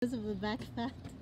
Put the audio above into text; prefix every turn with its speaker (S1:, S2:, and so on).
S1: because of the back fat.